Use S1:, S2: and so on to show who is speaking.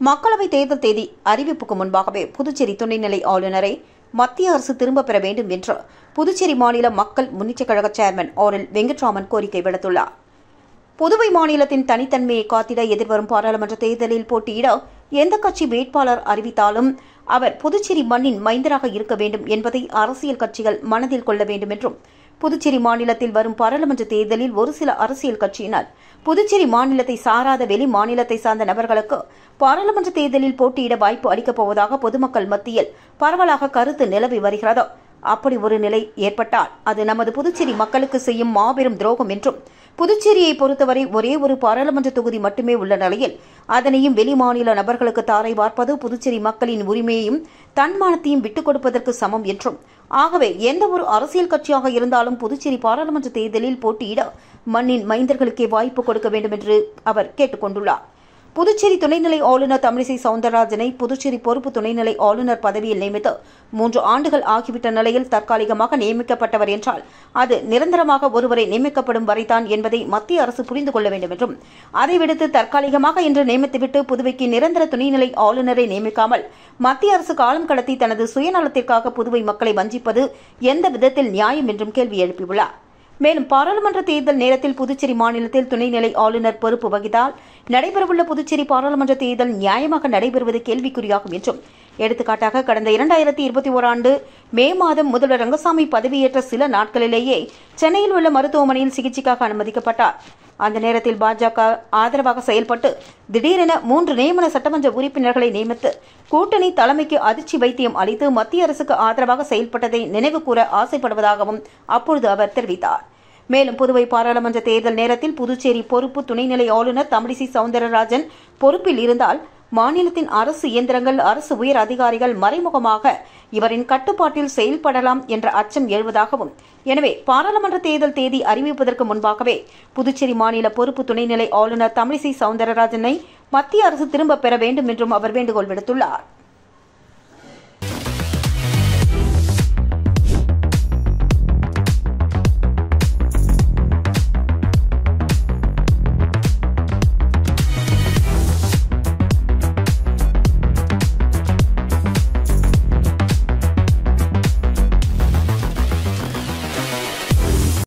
S1: மக்களவை தேர்தல் தேதி அறிவிப்புக்கு முன்பாகவே புதுச்சேரி துணைநிலை ஆளுநரை மத்திய அரசு திரும்பப் பெற வேண்டும் என்று புதுச்சேரி மாநில மக்கள் முன்னேற்றக் கழக சேர்மன் ஆர் எல் வெங்கட்ராமன் கோரிக்கை விடுத்துள்ளார். புதுவை மாநிலத்தின் தனித்தன்மையை காத்திட எதிர்வரும் பாராளுமன்ற தேர்தலில் போட்டியிட எந்த கட்சி வேட்பாளர் அறிவித்தாலும் அவர் புதுச்சேரி மண்ணின் மைந்தராக இருக்க வேண்டும் என்பதை அரசியல் கட்சிகள் மனதில் கொள்ள வேண்டும் என்றும் புதுச்சேரி மாநிலத்தில் வரும் பாராளுமன்ற தேர்தலில் ஒரு சில அரசியல் கட்சியினர் புதுச்சேரி மாநிலத்தை சாராத வெளி மாநிலத்தை சார்ந்த நபர்களுக்கு பாராளுமன்ற தேர்தலில் போட்டியிட வாய்ப்பு அளிக்கப் போவதாக பொதுமக்கள் மத்தியில் பரவலாக கருத்து நிலவி வருகிறது. அப்படி ஒரு நிலை ஏற்பட்டால் அது நமது புதுச்சேரி மக்களுக்கு செய்யும் மாபெரும் துரோகம் என்றும் புதுச்சேரியை பொறுத்தவரை ஒரே ஒரு பாராளுமன்ற தொகுதி மட்டுமே உள்ள நிலையில் அதனையும் வெளிமாநில நபர்களுக்கு தாரை பார்ப்பது புதுச்சேரி மக்களின் உரிமையையும் தன்மானத்தையும் விட்டுக் கொடுப்பதற்கு சமம் என்றும் ஆகவே எந்த ஒரு அரசியல் கட்சியாக இருந்தாலும் புதுச்சேரி பாராளுமன்ற தேர்தலில் போட்டியிட மண்ணின் மைந்தர்களுக்கே வாய்ப்பு கொடுக்க வேண்டும் என்று அவர் கேட்டுக் கொண்டுள்ளார். புதுச்சேரி துணைநிலை ஆளுநர் தமிழிசை சவுந்தரராஜனை புதுச்சேரி பொறுப்பு துணைநிலை ஆளுநர் பதவியில் நியமித்து மூன்று ஆண்டுகள் ஆகிவிட்ட நிலையில் தற்காலிகமாக நியமிக்கப்பட்டவர் என்றால் அது நிரந்தரமாக ஒருவரை நியமிக்கப்படும் வரைதான் என்பதை மத்திய அரசு புரிந்து கொள்ள வேண்டும் என்றும் அதை விடுத்து தற்காலிகமாக என்று நியமித்துவிட்டு புதுவைக்கு நிரந்தர துணைநிலை ஆளுநரை நியமிக்காமல் மத்திய அரசு காலம் கடத்தி தனது சுயநலத்திற்காக புதுவை மக்களை வஞ்சிப்பது எந்த விதத்தில் நியாயம் என்றும் கேள்வி எழுப்பியுள்ளார். மேலும் பாராளுமன்ற தேர்தல் நேரத்தில் புதுச்சேரி மாநிலத்தில் துணைநிலை ஆளுநர் பொறுப்பு வகித்தால் நடைபெறவுள்ள புதுச்சேரி பாராளுமன்ற தேர்தல் நியாயமாக நடைபெறுவது கேள்விக்குறியாகும் என்றும். எடுத்துக்காட்டாக கடந்த இரண்டாயிரத்தி இருபத்தி ஓராண்டு மே மாதம் முதல்வர் ரங்கசாமி பதவியேற்ற சில நாட்களிலேயே சென்னையில் உள்ள மருத்துவமனையில் சிகிச்சைக்காக அனுமதிக்கப்பட்டார். அந்த நேரத்தில் பாஜக ஆதரவாக செயல்பட்டு திடீரென மூன்று நியமன சட்டமன்ற உறுப்பினர்களை நியமித்து கூட்டணி தலைமைக்கு அதிர்ச்சி வைத்தியம் அளித்து மத்திய அரசுக்கு ஆதரவாக செயல்பட்டதை நினைவு கூற ஆசைப்படுவதாகவும் அப்பொழுது அவர் தெரிவித்தார். மேலும் புதுவை பாராளுமன்ற தேர்தல் நேரத்தில் புதுச்சேரி பொறுப்பு துணைநிலை ஆளுநர் தமிழிசை சவுந்தரராஜன் பொறுப்பில் இருந்தால் மாநிலத்தின் அரசு இயந்திரங்கள் அரசு உயர் அதிகாரிகள் மறைமுகமாக இவரின் கட்டுப்பாட்டில் செயல்படலாம் என்ற அச்சம் எழுவதாகவும் எனவே பாராளுமன்ற தேர்தல் தேதி அறிவிப்பதற்கு முன்பாகவே புதுச்சேரி மாநில பொறுப்பு துணைநிலை ஆளுநர் தமிழிசை சவுந்தரராஜனை மத்திய அரசு திரும்பப் பெற வேண்டும் என்றும் அவர் வேண்டுகோள் விடுத்துள்ளார்.